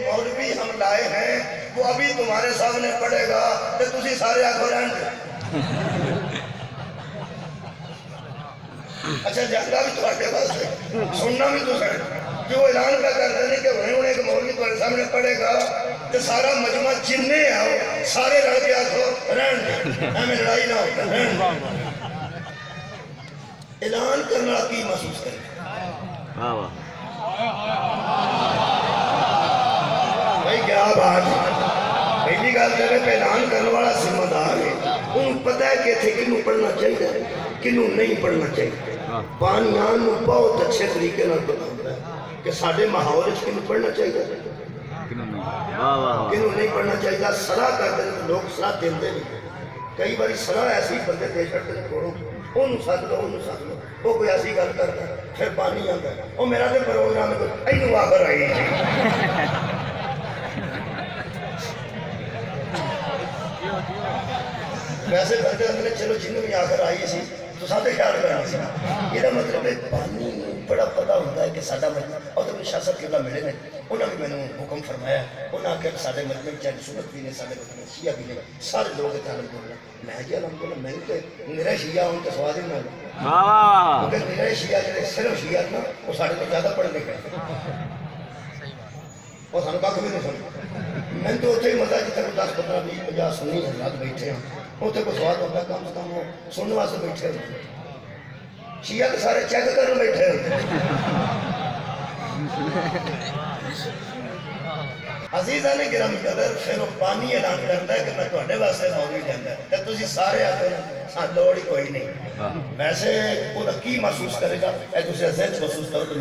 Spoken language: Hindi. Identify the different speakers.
Speaker 1: मौलवी हम लाए हैं, वो अभी तुम्हारे सामने पड़ेगा तो तुम सारे आखो रंग। अच्छा जागा भी थोड़े वास्ते सुनना भी तो सर जो ऐलान का कर देने कि हुने हुने एक मौलवी तुम्हारे सामने पड़ेगा तो सारा मजमा जिन्ने आओ, सारे लड़के आखो रहन हमें लड़ाई ना हो ऐलान करने की महसूस करे?
Speaker 2: वाह वाह।
Speaker 1: ਮੁਰਦਾਬਾਦ ਪਹਿਲੀ ਗੱਲ ਤੇ ਐਲਾਨ ਕਰਨ ਵਾਲਾ ਜ਼ਿੰਮੇਦਾਰ ਹੈ ਉਹਨੂੰ ਪਤਾ ਹੈ ਕਿ ਇੱਥੇ ਕਿਹਨੂੰ ਪੜਨਾ ਚਾਹੀਦਾ ਹੈ ਕਿਹਨੂੰ ਨਹੀਂ ਪੜਨਾ ਚਾਹੀਦਾ ਪਾਣੀਆਂ ਨੂੰ ਬਹੁਤ ਅੱਛੇ ਤਰੀਕੇ ਨਾਲ ਬਣਾਉਂਦਾ ਕਿ ਸਾਡੇ ਮਾਹੌਲ 'ਚ ਕਿਹਨੂੰ ਪੜਨਾ ਚਾਹੀਦਾ ਹੈ
Speaker 2: ਕਿਹਨੂੰ
Speaker 1: ਨਹੀਂ ਪੜਨਾ ਚਾਹੀਦਾ ਸਲਾਹ ਕਰਦੇ ਨੇ ਲੋਕ ਸਲਾਹ ਦਿੰਦੇ ਨਹੀਂ ਕਈ ਵਾਰੀ ਸਲਾਹ ਐਸੀ ਬੰਦੇ ਦੇ ਛੱਡਦੇ ਕੋਲੋਂ ਉਹਨੂੰ ਸੱਦ ਲਓ ਉਹਨੂੰ ਸੱਦ ਲਓ ਉਹ ਕੋਈ ਐਸੀ ਗੱਲ ਕਰਦਾ ਫਿਰ ਪਾਣੀ ਆਉਂਦਾ ਉਹ ਮੇਰਾ ਤੇ ਪ੍ਰੋਗਰਾਮ ਇਹਨੂੰ ਆਖਰ ਆਈ ਜੀ पैसे खर्चे अगले चलो जिन्होंने भी आकर आई सी तो सारे ख्याल करना सी मतलब है पानी बड़ा पता होता कि साडा और तो शासक कि मिले ने। उन्होंने भी मैंने हुक्म फरमाया उन्हें आखिर साढ़े मज़हब चाहे सूरत भी ने साढ़े मतलब शिया भी ने सारे लोग इतना अलग बोल रहे मैं जी अलग बोलना मैं तो मेरा शिया हूँ तो सवाल ही मैं
Speaker 2: अगर
Speaker 1: मेरा शिया जो सिर्फ़ शिया ना वो साढ़े तो ज़्यादा पढ़ लिखे और सू कख भी नहीं सुनना हम तो उत्थे मज़ा की तरफ़ दस पंद्रह बीस पंजा सुनी हजरात बैठे हैं उत्थे कोई सवाल होता कम से कम सुनने वास्ते बैठे हो शिया तो सारे चेक कर बैठे हो अजीजा ने गिरम कदर फिर पानी ऐलान करता है कि मैं थोड़े तो वास्ते मौजूद जाता है तो तुम सारे आते हो लौड़ ही कोई नहीं वैसे वो की महसूस करेगा तुम असहज महसूस करो तो